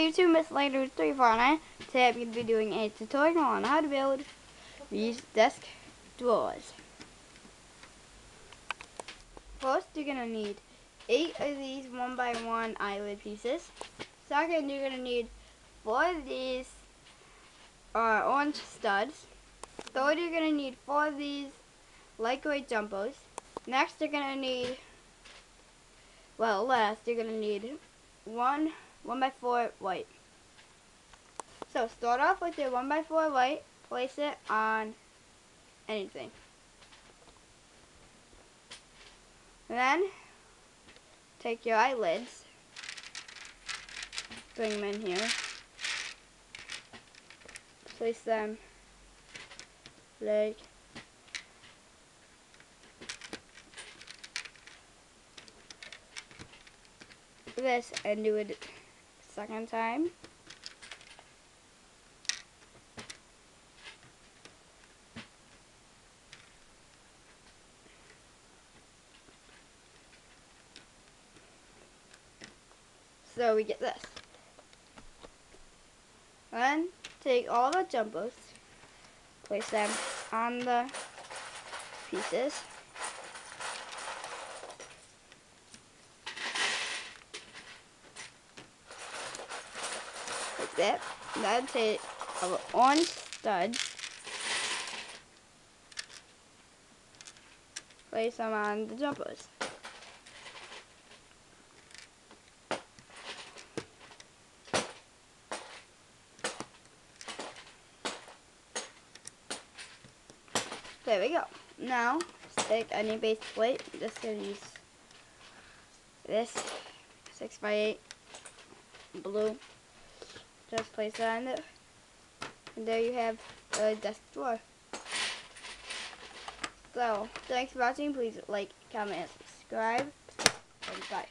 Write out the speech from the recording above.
YouTube, MrLegodude349. Today I'm going to be doing a tutorial on how to build these desk drawers. First, you're going to need 8 of these one by one eyelid pieces. Second, you're going to need 4 of these uh, orange studs. Third, you're going to need 4 of these lightweight jumpers. Next, you're going to need, well, last, you're going to need one 1x4 white. So start off with your 1x4 white, place it on anything. Then take your eyelids, bring them in here, place them like this and do it second time. So we get this. Then take all the jumpers, place them on the pieces. That. Then take our orange stud, place them on the jumpers. There we go. Now, take any base plate. Just gonna use this 6x8 blue. Just place it on it. And there you have a desk drawer. So, thanks for watching. Please like, comment, and subscribe. And bye.